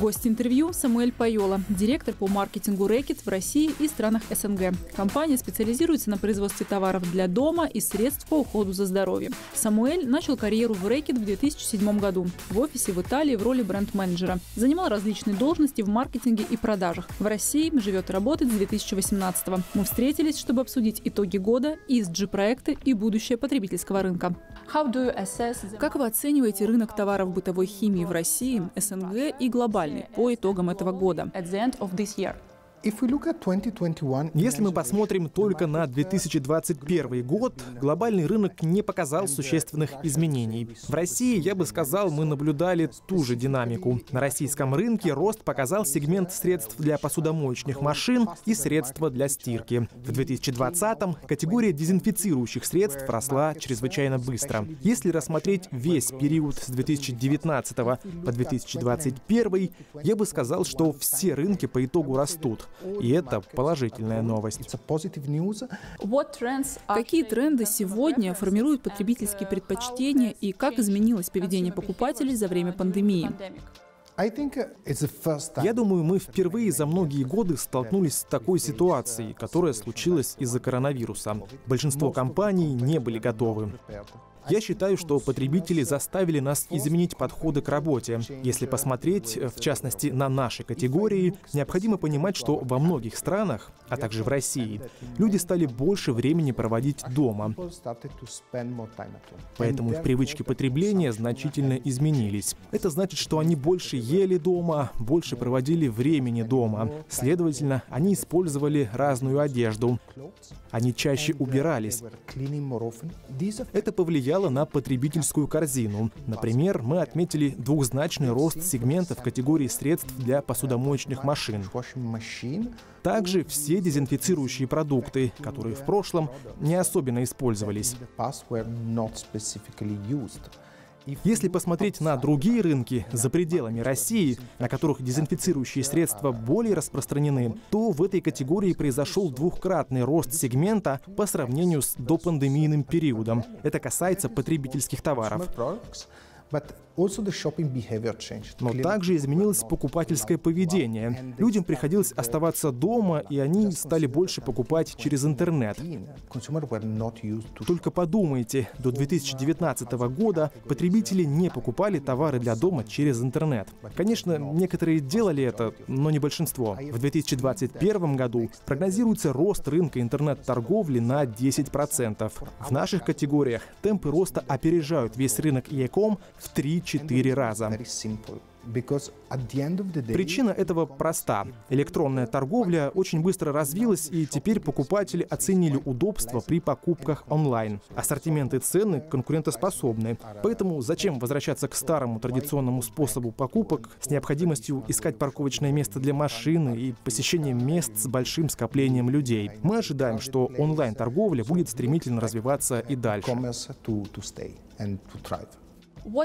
Гость интервью Самуэль Пайола, директор по маркетингу Рэкет в России и странах СНГ. Компания специализируется на производстве товаров для дома и средств по уходу за здоровьем. Самуэль начал карьеру в Рэкет в 2007 году в офисе в Италии в роли бренд-менеджера. Занимал различные должности в маркетинге и продажах. В России живет и работает с 2018 -го. Мы встретились, чтобы обсудить итоги года, ESG-проекты и будущее потребительского рынка. Как вы оцениваете рынок товаров бытовой химии в России, СНГ и глобальный по итогам этого года? Если мы посмотрим только на 2021 год, глобальный рынок не показал существенных изменений. В России, я бы сказал, мы наблюдали ту же динамику. На российском рынке рост показал сегмент средств для посудомоечных машин и средства для стирки. В 2020-м категория дезинфицирующих средств росла чрезвычайно быстро. Если рассмотреть весь период с 2019 по 2021, я бы сказал, что все рынки по итогу растут. И это положительная новость. Какие тренды сегодня формируют потребительские предпочтения и как изменилось поведение покупателей за время пандемии? Я думаю, мы впервые за многие годы столкнулись с такой ситуацией, которая случилась из-за коронавируса. Большинство компаний не были готовы. Я считаю, что потребители заставили нас изменить подходы к работе. Если посмотреть, в частности, на наши категории, необходимо понимать, что во многих странах, а также в России, люди стали больше времени проводить дома. Поэтому их привычки потребления значительно изменились. Это значит, что они больше ели дома, больше проводили времени дома. Следовательно, они использовали разную одежду. Они чаще убирались. Это повлияло на потребительскую корзину. Например, мы отметили двухзначный рост сегментов категории средств для посудомоечных машин. Также все дезинфицирующие продукты, которые в прошлом не особенно использовались. Если посмотреть на другие рынки за пределами России, на которых дезинфицирующие средства более распространены, то в этой категории произошел двухкратный рост сегмента по сравнению с допандемийным периодом. Это касается потребительских товаров. Но также изменилось покупательское поведение. Людям приходилось оставаться дома, и они стали больше покупать через интернет. Только подумайте, до 2019 года потребители не покупали товары для дома через интернет. Конечно, некоторые делали это, но не большинство. В 2021 году прогнозируется рост рынка интернет-торговли на 10%. В наших категориях темпы роста опережают весь рынок e-com в 3-4 раза. Причина этого проста. Электронная торговля очень быстро развилась, и теперь покупатели оценили удобство при покупках онлайн. Ассортименты цены конкурентоспособны. Поэтому зачем возвращаться к старому традиционному способу покупок с необходимостью искать парковочное место для машины и посещением мест с большим скоплением людей? Мы ожидаем, что онлайн-торговля будет стремительно развиваться и дальше.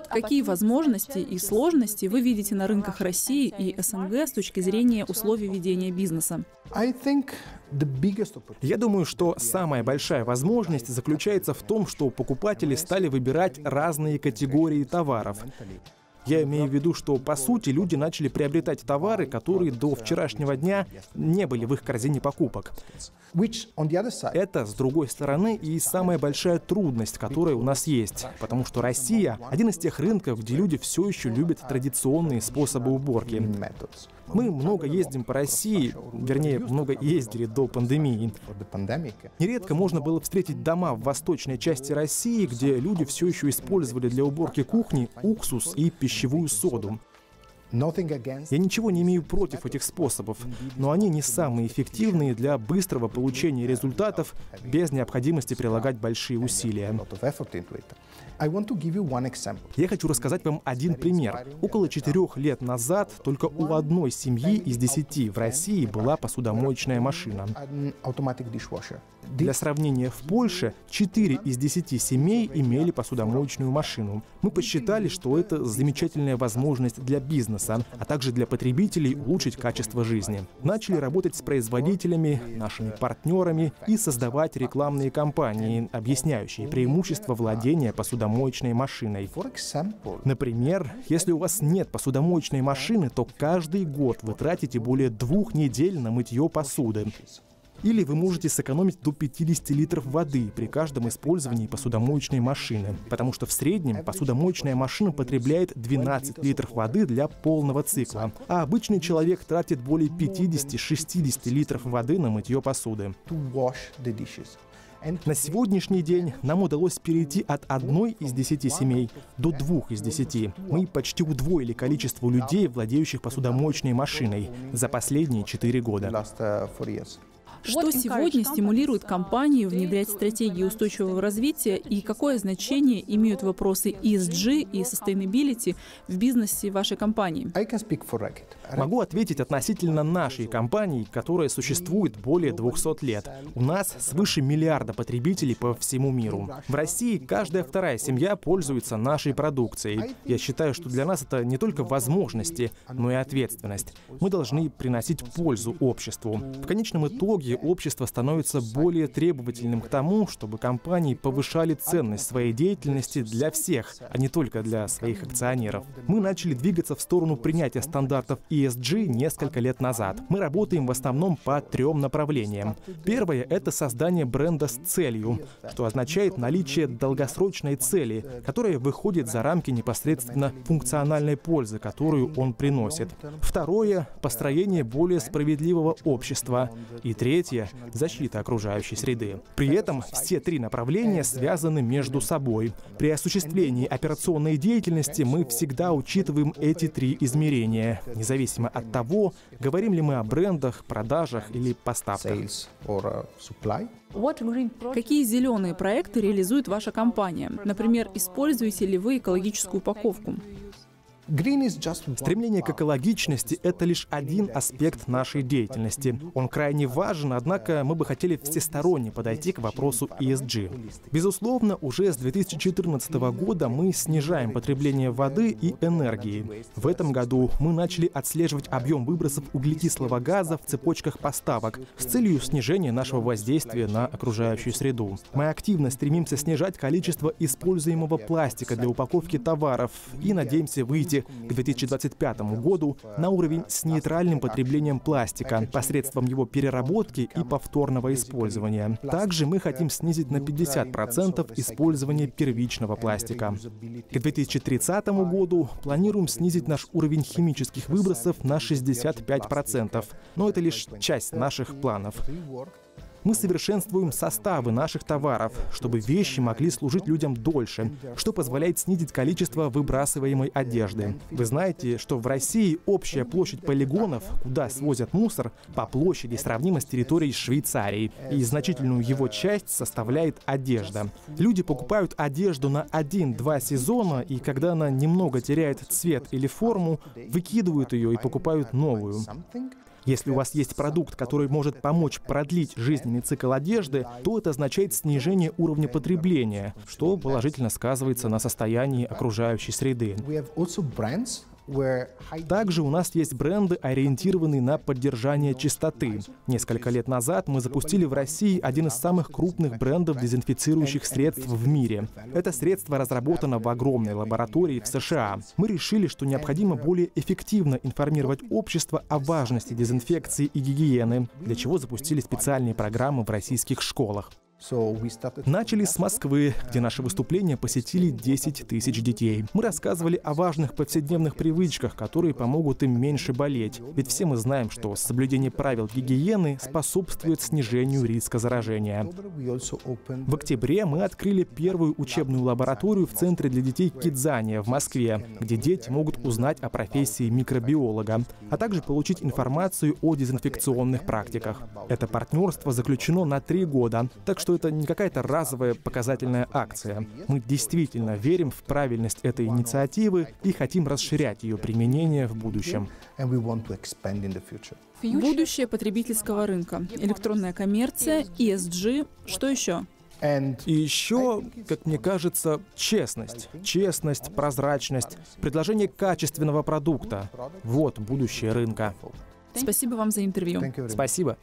Какие возможности и сложности вы видите на рынках России и СНГ с точки зрения условий ведения бизнеса? Я думаю, что самая большая возможность заключается в том, что покупатели стали выбирать разные категории товаров. Я имею в виду, что по сути люди начали приобретать товары, которые до вчерашнего дня не были в их корзине покупок. Это, с другой стороны, и самая большая трудность, которая у нас есть, потому что Россия — один из тех рынков, где люди все еще любят традиционные способы уборки. Мы много ездим по России, вернее, много ездили до пандемии. Нередко можно было встретить дома в восточной части России, где люди все еще использовали для уборки кухни уксус и пищевую соду. Я ничего не имею против этих способов, но они не самые эффективные для быстрого получения результатов без необходимости прилагать большие усилия. Я хочу рассказать вам один пример. Около четырех лет назад только у одной семьи из десяти в России была посудомоечная машина. Для сравнения, в Польше 4 из 10 семей имели посудомоечную машину. Мы посчитали, что это замечательная возможность для бизнеса бизнеса, а также для потребителей улучшить качество жизни. Начали работать с производителями, нашими партнерами и создавать рекламные кампании, объясняющие преимущества владения посудомоечной машиной. Например, если у вас нет посудомоечной машины, то каждый год вы тратите более двух недель на мытье посуды. Или вы можете сэкономить до 50 литров воды при каждом использовании посудомоечной машины, потому что в среднем посудомоечная машина потребляет 12 литров воды для полного цикла, а обычный человек тратит более 50-60 литров воды на мытье посуды. На сегодняшний день нам удалось перейти от одной из десяти семей до двух из десяти. Мы почти удвоили количество людей, владеющих посудомоечной машиной за последние четыре года. Что сегодня стимулирует компании внедрять стратегии устойчивого развития и какое значение имеют вопросы ESG и sustainability в бизнесе вашей компании? Могу ответить относительно нашей компании, которая существует более 200 лет. У нас свыше миллиарда потребителей по всему миру. В России каждая вторая семья пользуется нашей продукцией. Я считаю, что для нас это не только возможности, но и ответственность. Мы должны приносить пользу обществу. В конечном итоге общество становится более требовательным к тому, чтобы компании повышали ценность своей деятельности для всех, а не только для своих акционеров. Мы начали двигаться в сторону принятия стандартов ESG несколько лет назад. Мы работаем в основном по трем направлениям. Первое — это создание бренда с целью, что означает наличие долгосрочной цели, которая выходит за рамки непосредственно функциональной пользы, которую он приносит. Второе — построение более справедливого общества. И третье третье — защита окружающей среды. При этом все три направления связаны между собой. При осуществлении операционной деятельности мы всегда учитываем эти три измерения, независимо от того, говорим ли мы о брендах, продажах или поставках. Какие зеленые проекты реализует ваша компания? Например, используете ли вы экологическую упаковку? Стремление к экологичности — это лишь один аспект нашей деятельности. Он крайне важен, однако мы бы хотели всесторонне подойти к вопросу ESG. Безусловно, уже с 2014 года мы снижаем потребление воды и энергии. В этом году мы начали отслеживать объем выбросов углекислого газа в цепочках поставок с целью снижения нашего воздействия на окружающую среду. Мы активно стремимся снижать количество используемого пластика для упаковки товаров и надеемся выйти выйти к 2025 году на уровень с нейтральным потреблением пластика посредством его переработки и повторного использования. Также мы хотим снизить на 50% использование первичного пластика. К 2030 году планируем снизить наш уровень химических выбросов на 65%, но это лишь часть наших планов. Мы совершенствуем составы наших товаров, чтобы вещи могли служить людям дольше, что позволяет снизить количество выбрасываемой одежды. Вы знаете, что в России общая площадь полигонов, куда свозят мусор, по площади сравнима с территорией Швейцарии, и значительную его часть составляет одежда. Люди покупают одежду на один-два сезона, и когда она немного теряет цвет или форму, выкидывают ее и покупают новую. Если у вас есть продукт, который может помочь продлить жизненный цикл одежды, то это означает снижение уровня потребления, что положительно сказывается на состоянии окружающей среды. Также у нас есть бренды, ориентированные на поддержание чистоты. Несколько лет назад мы запустили в России один из самых крупных брендов дезинфицирующих средств в мире. Это средство разработано в огромной лаборатории в США. Мы решили, что необходимо более эффективно информировать общество о важности дезинфекции и гигиены, для чего запустили специальные программы в российских школах. Начали с Москвы, где наши выступления посетили 10 тысяч детей. Мы рассказывали о важных повседневных привычках, которые помогут им меньше болеть. Ведь все мы знаем, что соблюдение правил гигиены способствует снижению риска заражения. В октябре мы открыли первую учебную лабораторию в Центре для детей Кидзания в Москве, где дети могут узнать о профессии микробиолога, а также получить информацию о дезинфекционных практиках. Это партнерство заключено на три года, так что это не какая-то разовая показательная акция. Мы действительно верим в правильность этой инициативы и хотим расширять ее применение в будущем. Будущее потребительского рынка, электронная коммерция, ESG, что еще? И еще, как мне кажется, честность. Честность, прозрачность, предложение качественного продукта. Вот будущее рынка. Спасибо вам за интервью. Спасибо.